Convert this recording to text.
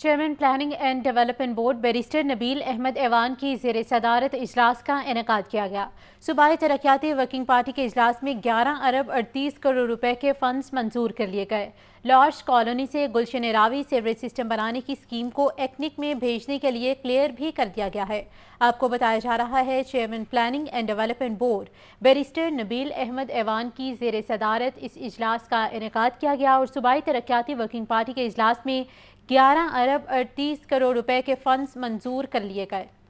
Chairman planning and development board barrister Nabeel Ahmed ऐवान की जेर सदारत इजलास का इनका किया गया। सूबाई तरक्याती वर्किंग पार्टी के अजलास में ग्यारह अरब अड़तीस करोड़ रुपए के फंड्स मंजूर कर लिए गए। लॉर्ज कॉलोनी से गुलशन रावी सेवरेज सिस्टम बनाने की स्कीम को एक्निक में भेजने के लिए क्लियर भी कर दिया गया है। आपको बताया जा रहा है chairman planning and development board barrister Nabeel Ahmed ऐवान की जेर सदारत इस इजलास का इनका किया गया और सूबाई तरक्याती वर्किंग पार्टी के अजलास में ग्यारह अरब अड़तीस करोड़ रुपए के फंड्स मंजूर कर लिए गए।